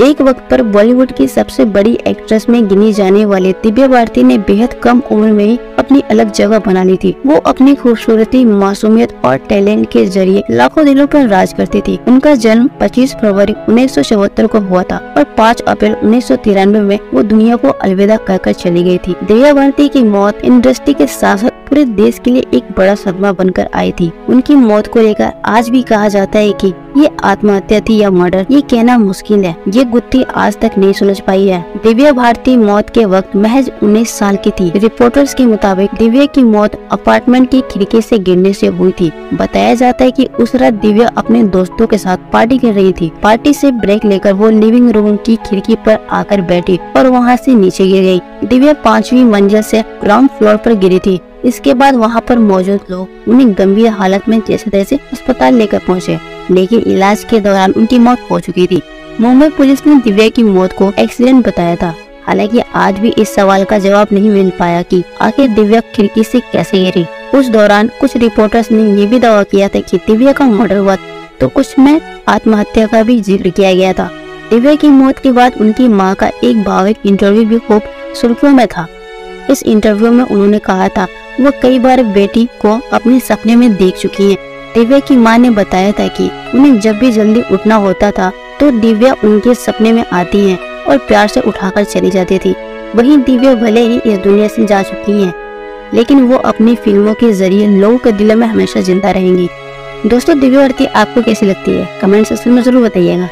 एक वक्त पर बॉलीवुड की सबसे बड़ी एक्ट्रेस में गिनी जाने वाले दिव्या भारती ने बेहद कम उम्र में ही अपनी अलग जगह बना ली थी। वो अपनी खूबसूरती, मासूमियत और टैलेंट के ज़रिए लाखों दिलों पर राज करती थी। उनका जन्म 25 फरवरी उन्नीस सौ चौहत्तर को हुआ था और 5 अप्रैल उन्नीस सौ तिरानवे में वो दुनिया को अलविदा कहकर चली गई थी। दिव्या भारती की मौत इंडस्ट्री के साथ पूरे देश के लिए एक बड़ा सदमा बनकर आई थी। उनकी मौत को लेकर आज भी कहा जाता है कि ये आत्महत्या थी या मर्डर, ये कहना मुश्किल है। ये गुत्थी आज तक नहीं सुलझ पाई है। दिव्या भारती मौत के वक्त महज उन्नीस साल की थी। रिपोर्टर्स के मुताबिक दिव्या की मौत अपार्टमेंट की खिड़की से गिरने से हुई थी। बताया जाता है कि उस रात दिव्या अपने दोस्तों के साथ पार्टी कर रही थी। पार्टी से ब्रेक लेकर वो लिविंग रूम की खिड़की पर आकर बैठी और वहाँ से नीचे गिर गई। दिव्या पांचवी मंजिल से ग्राउंड फ्लोर पर गिरी थी। इसके बाद वहाँ पर मौजूद लोग उन्हें गंभीर हालत में जैसे तैसे अस्पताल लेकर पहुँचे, लेकिन इलाज के दौरान उनकी मौत हो चुकी थी। मुंबई पुलिस ने दिव्या की मौत को एक्सीडेंट बताया था। हालाँकि आज भी इस सवाल का जवाब नहीं मिल पाया कि आखिर दिव्या खिड़की से कैसे गिरी। उस दौरान कुछ रिपोर्टर्स ने ये भी दावा किया था कि दिव्या का मर्डर हुआ तो कुछ में आत्महत्या का भी ज़िक्र किया गया था। दिव्या की मौत के बाद उनकी माँ का एक भाविक इंटरव्यू भी खूब सुर्खियों में था। इस इंटरव्यू में उन्होंने कहा था वो कई बार बेटी को अपने सपने में देख चुकी हैं। दिव्या की माँ ने बताया था कि उन्हें जब भी जल्दी उठना होता था तो दिव्या उनके सपने में आती हैं और प्यार से उठाकर चली जाती थी। वहीं दिव्या भले ही इस दुनिया से जा चुकी हैं, लेकिन वो अपनी फ़िल्मों के ज़रिए लोगों के दिलों में हमेशा ज़िंदा रहेंगी। दोस्तों दिव्या आरती आपको कैसी लगती है? कमेंट सेक्शन में ज़रूर बताइएगा।